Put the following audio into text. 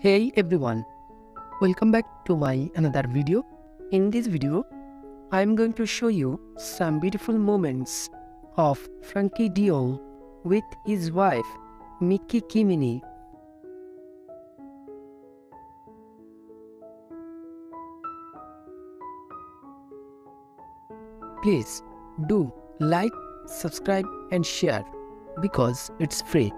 Hey everyone, welcome back to my another video. In this video, I am going to show you some beautiful moments of Frenkie de Jong with his wife Mikky Kiemeney. Please do like, subscribe and share because it's free.